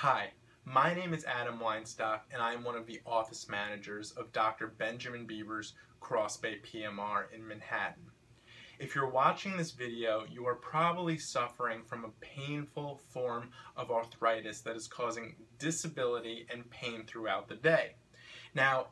Hi, my name is Adam Weinstock and I am one of the office managers of Dr. Benjamin Bieber's Cross Bay PMR in Manhattan. If you're watching this video, you are probably suffering from a painful form of arthritis that is causing disability and pain throughout the day. Now,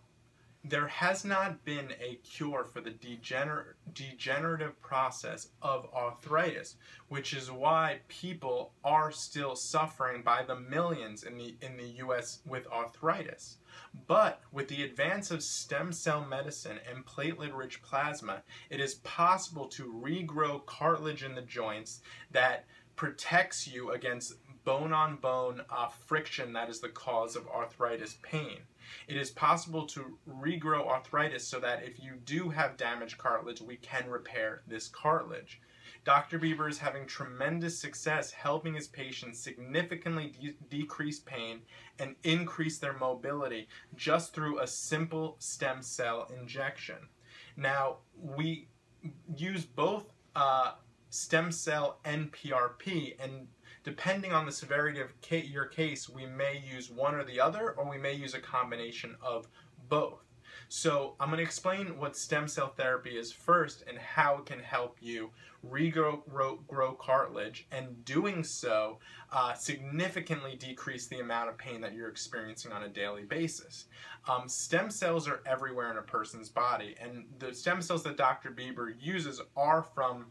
there has not been a cure for the degener degenerative process of arthritis, which is why people are still suffering by the millions in the, in the US with arthritis. But with the advance of stem cell medicine and platelet-rich plasma, it is possible to regrow cartilage in the joints that protects you against bone-on-bone -bone, uh, friction that is the cause of arthritis pain. It is possible to regrow arthritis so that if you do have damaged cartilage, we can repair this cartilage. Dr. Bieber is having tremendous success helping his patients significantly de decrease pain and increase their mobility just through a simple stem cell injection. Now, we use both uh, stem cell and PRP, and Depending on the severity of your case, we may use one or the other, or we may use a combination of both. So I'm going to explain what stem cell therapy is first and how it can help you regrow grow cartilage and doing so uh, significantly decrease the amount of pain that you're experiencing on a daily basis. Um, stem cells are everywhere in a person's body and the stem cells that Dr. Bieber uses are from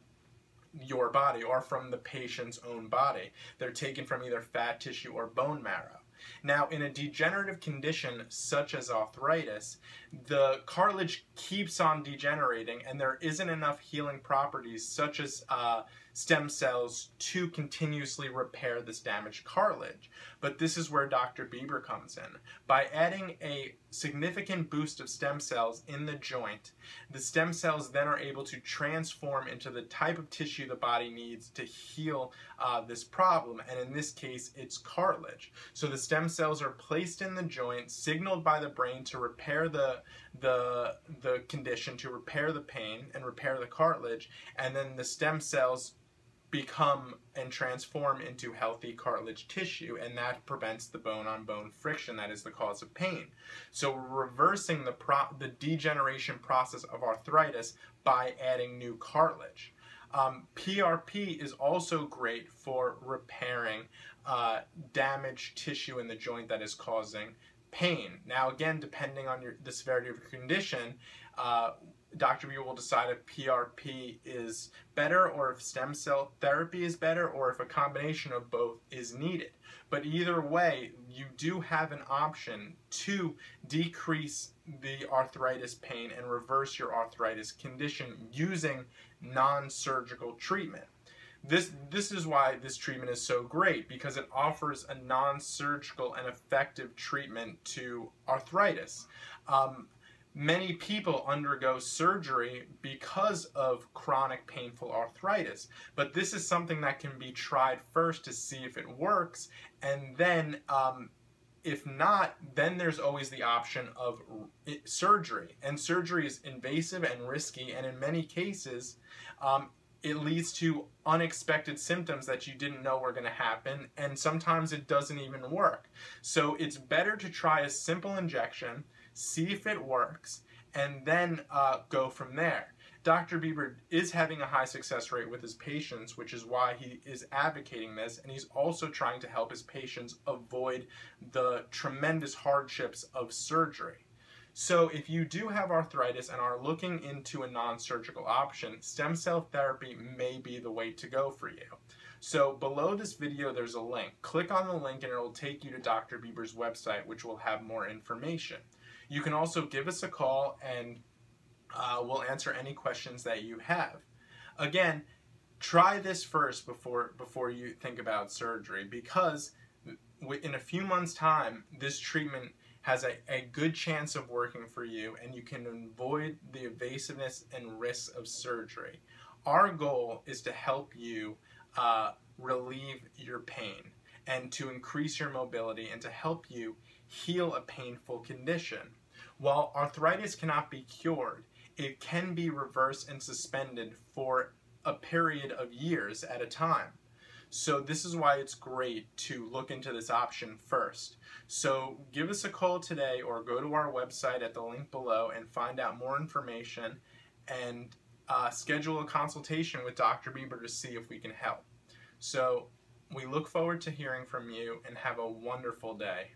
your body or from the patient's own body. They're taken from either fat tissue or bone marrow. Now, in a degenerative condition such as arthritis, the cartilage keeps on degenerating and there isn't enough healing properties such as uh, stem cells to continuously repair this damaged cartilage. But this is where Dr. Bieber comes in. By adding a significant boost of stem cells in the joint, the stem cells then are able to transform into the type of tissue the body needs to heal uh, this problem, and in this case, it's cartilage. So the stem cells are placed in the joint, signaled by the brain to repair the, the, the condition, to repair the pain and repair the cartilage, and then the stem cells become and transform into healthy cartilage tissue and that prevents the bone on bone friction that is the cause of pain. So reversing the, pro the degeneration process of arthritis by adding new cartilage. Um, PRP is also great for repairing uh, damaged tissue in the joint that is causing pain. Now again, depending on your, the severity of your condition, uh, Dr. B will decide if PRP is better or if stem cell therapy is better or if a combination of both is needed. But either way, you do have an option to decrease the arthritis pain and reverse your arthritis condition using non-surgical treatment. This, this is why this treatment is so great because it offers a non-surgical and effective treatment to arthritis. Um, Many people undergo surgery because of chronic painful arthritis, but this is something that can be tried first to see if it works, and then um, if not, then there's always the option of surgery. And surgery is invasive and risky, and in many cases, um, it leads to unexpected symptoms that you didn't know were going to happen, and sometimes it doesn't even work. So it's better to try a simple injection see if it works, and then uh, go from there. Dr. Bieber is having a high success rate with his patients, which is why he is advocating this, and he's also trying to help his patients avoid the tremendous hardships of surgery. So if you do have arthritis and are looking into a non-surgical option, stem cell therapy may be the way to go for you. So below this video there's a link. Click on the link and it will take you to Dr. Bieber's website which will have more information. You can also give us a call and uh, we'll answer any questions that you have. Again, try this first before before you think about surgery because in a few months time this treatment has a, a good chance of working for you and you can avoid the evasiveness and risks of surgery. Our goal is to help you uh, relieve your pain and to increase your mobility and to help you heal a painful condition. While arthritis cannot be cured, it can be reversed and suspended for a period of years at a time. So this is why it's great to look into this option first. So give us a call today or go to our website at the link below and find out more information and uh, schedule a consultation with Dr. Bieber to see if we can help. So we look forward to hearing from you and have a wonderful day.